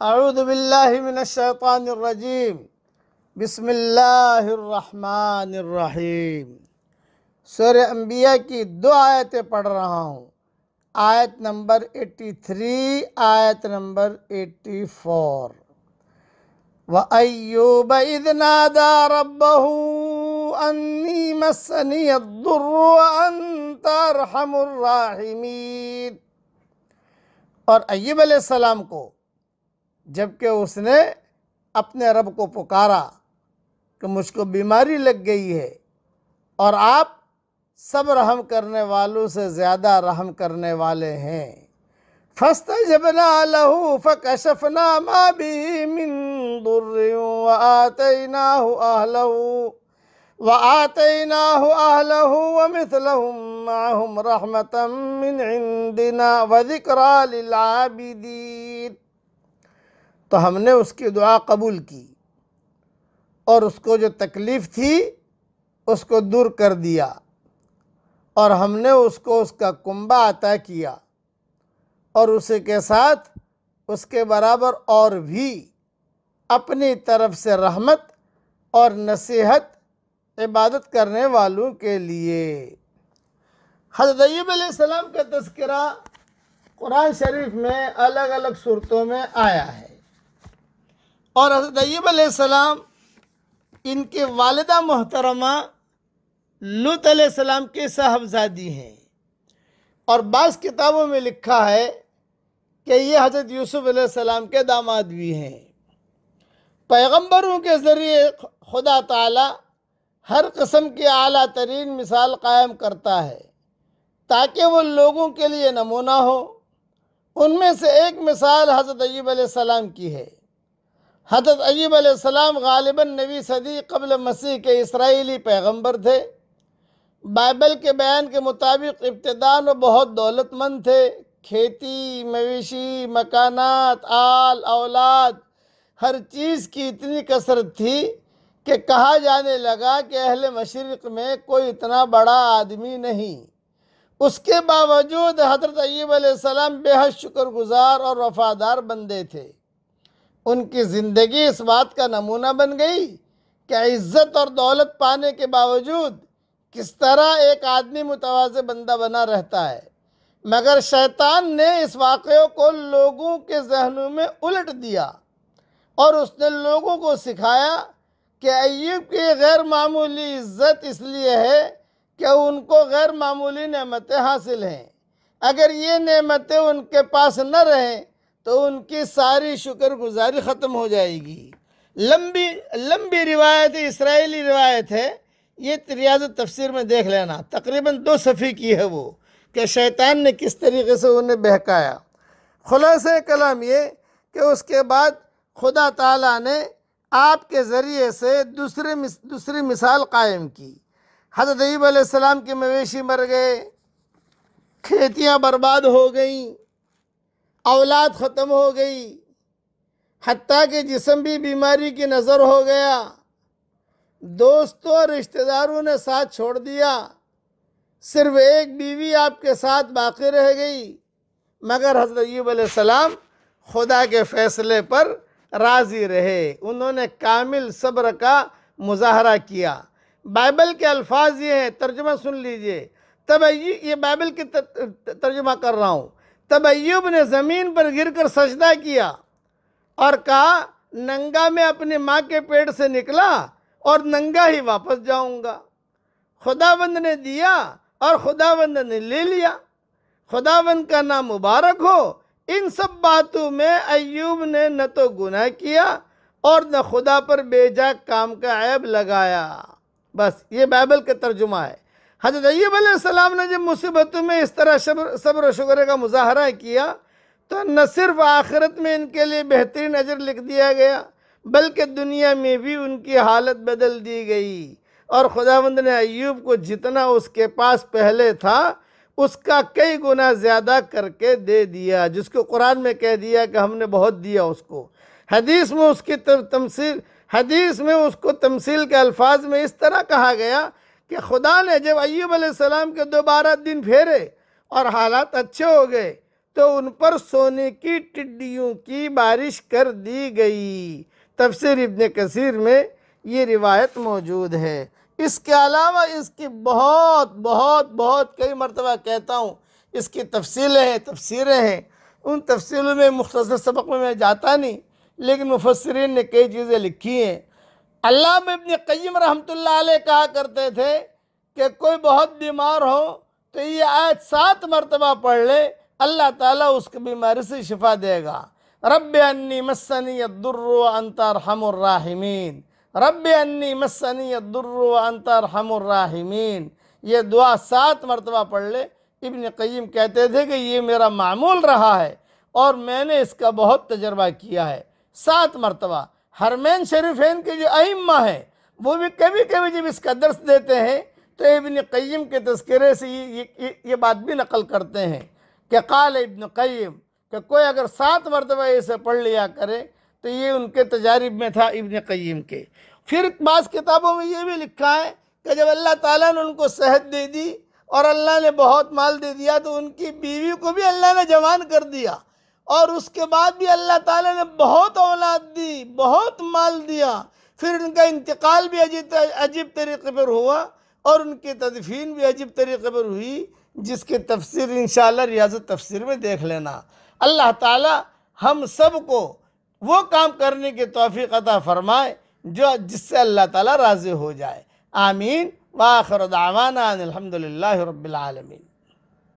अऊदबिल्लिमिनशैतानरजीम बिस्मिल्लाहिर्रहमानिर्रहीम सूर्य अम्बिया की दो आयतें पढ़ रहा हूँ। आयत नंबर 83 आयत नंबर 84 व अय्यूब इद नादा अन्नी मस्सनी अद्दुर्र व अंत अरहमुर राहिमीन और अय्यूब अलैहिस्सलाम को जबकि उसने अपने रब को पुकारा कि मुझको बीमारी लग गई है और आप सब रहम करने वालों से ज़्यादा रहम करने वाले हैं। फस्त जबना लहू फ़कशफना मा भी मिन दुर्रियों व आतैनाहु अहलहु व आतैनाहु अहलहु व मिथलहुम माहुम रहमतम मिन इंदिना व ज़िक्रा लिल आबिदीन। तो हमने उसकी दुआ कबूल की और उसको जो तकलीफ़ थी उसको दूर कर दिया और हमने उसको उसका कुंबा अता किया और उसी के साथ उसके बराबर और भी अपनी तरफ़ से रहमत और नसीहत इबादत करने वालों के लिए। हज़रत अलैहिस्सलाम का तस्करा कुरान शरीफ में अलग अलग सूरतों में आया है। और हज़रत अय्यूब अलैहिस्सलाम इनके वालदा मोहतरमा लूत अलैहिस्सलाम के साहबजादी हैं। और बाज़ किताबों में लिखा है कि ये हज़रत यूसुफ अलैहिस्सलाम के दामाद भी हैं। पैगंबरों के ज़रिए खुदा ताला हर कस्म की आला तरीन मिसाल कायम करता है, ताकि वो लोगों के लिए नमूना हो। उनमें से एक मिसाल हज़रत अय्यूब अलैहिस्सलाम की है। हज़रत अय्यूब अलैहिस्सलाम गालिबा नबी सदी कबल मसीह के इसराइली पैगंबर थे। बाइबल के बयान के मुताबिक इब्तदान वो बहुत दौलतमंद थे। खेती, मवेशी, मकानात, आल, औलाद, हर चीज़ की इतनी कसरत थी कि कहा जाने लगा कि अहल मशरक़ में कोई इतना बड़ा आदमी नहीं। उसके बावजूद हज़रत अय्यूब अलैहिस्सलाम बेहद शुक्रगुजार और वफ़ादार बंदे थे। उनकी ज़िंदगी इस बात का नमूना बन गई कि इज़्ज़त और दौलत पाने के बावजूद किस तरह एक आदमी मुतवाज़ बंदा बना रहता है। मगर शैतान ने इस वाक़े को लोगों के जहनों में उलट दिया और उसने लोगों को सिखाया कि अय्यूब की गैर मामूली इज़्ज़त इसलिए है कि उनको गैर मामूली नेमतें हासिल हैं। अगर ये नेमतें उनके पास न रहें तो उनकी सारी शुक्रगुजारी ख़त्म हो जाएगी। लंबी लंबी रिवायत, इसराइली रिवायत है। ये रियाज तफसीर में देख लेना। तकरीबन दो सफ़ी की है वो, कि शैतान ने किस तरीके से उन्हें बहकाया। खुलास कलाम ये कि उसके बाद खुदा ताला ने आपके ज़रिए से दूसरे दूसरी मिसाल कायम की। हज़रत अलैहिस्सलाम के मवेशी मर गए, खेतियाँ बर्बाद हो गईं। औलाद ख़त्म हो गई। हती कि जिसम भी बीमारी की नज़र हो गया। दोस्तों और रिश्तेदारों ने साथ छोड़ दिया। सिर्फ़ एक बीवी आपके साथ बाकी रह गई। मगर हज़रत खुदा के फ़ैसले पर राज़ी रहे। उन्होंने कामिल सब्र का मुजाहरा किया। बाइबल के अल्फाज ये हैं, तर्जुमा सुन लीजिए। तब ये बाइबल की तर्जुमा कर रहा हूँ। तब अयूब ने ज़मीन पर गिरकर सजदा किया और कहा, नंगा मैं अपनी माँ के पेट से निकला और नंगा ही वापस जाऊँगा। खुदाबंद ने दिया और खुदाबंद ने ले लिया। खुदाबंद का नाम मुबारक हो। इन सब बातों में अयूब ने न तो गुनाह किया और न खुदा पर बेजा काम का ऐब लगाया। बस, ये बाइबल का तर्जुमा है। हज़रत अयूब सलाम ने जब मुसीबतों में इस तरह सब्र शुक्र का मुजाहरा किया तो न सिर्फ़ आखिरत में इनके लिए बेहतरीन अजर लिख दिया गया, बल्कि दुनिया में भी उनकी हालत बदल दी गई। और खुदावंद ने अयूब को जितना उसके पास पहले था, उसका कई गुना ज़्यादा करके दे दिया, जिसको कुरान में कह दिया कि हमने बहुत दिया उसको। हदीस में उसकी तमसील, हदीस में उसको तमसील के अल्फाज में इस तरह कहा गया कि खुदा ने जब अयूब सलाम के दोबारा दिन फेरे और हालात अच्छे हो गए तो उन पर सोने की टिड्डियों की बारिश कर दी गई। तफसर इब्न कसीर में ये रिवायत मौजूद है। इसके अलावा इसकी बहुत बहुत बहुत कई मरतबा कहता हूँ। इसकी तफसीलें हैं, तफसीरें हैं। उन तफसीलों में मुख्तर सबक में मैं जाता नहीं, लेकिन मुफसरीन ने कई चीज़ें लिखी हैं। अल्लाह अपने कईम रहमतुल्लाह कहा करते थे कि कोई बहुत बीमार हो तो ये आयत सात मरतबा पढ़ ले, अल्लाह ताला उसकी बीमारी से शिफा देगा। रब अन्नी मसनी दुर्र अंतर हमराहिमीन रब अन्नी मसनी दुर्र अंतर हमराहिमीन ये दुआ सात मरतबा पढ़ ले। इबन कय्यम कहते थे कि ये मेरा मामूल रहा है और मैंने इसका बहुत तजर्बा किया है। सात मरतबा। हरमैन शरीफैन के जो अइम्मा हैं वो भी कभी कभी जब इसका दर्स देते हैं तो इब्न कय्यम के तस्करे से ये ये, ये बात भी नकल करते हैं कि काल इब्न कय्यम कि कोई अगर सात मरतबा इसे पढ़ लिया करे तो ये उनके तजारिब में था इब्न कय्यम के। फिर बाज़ किताबों में ये भी लिखा है कि जब अल्लाह ताला ने उनको सेहत दे दी और अल्लाह ने बहुत माल दे दिया तो उनकी बीवी को भी अल्लाह ने जवान कर दिया और उसके बाद भी अल्लाह ताला ने बहुत औलाद दी, बहुत माल दिया। फिर उनका इंतकाल भी अजीब अजीब तरीके पर हुआ और उनकी तदफीन भी अजीब तरीके पर हुई, जिसकी तफसीर इन रियाज तफसीर में देख लेना। अल्लाह ताला हम सबको वो काम करने की तोफ़ी अता फ़रमाए, जो, जिससे अल्लाह ताला राज़ी हो जाए। आमीन। वाखर दावाना अलहमदिल्ला रबालमीन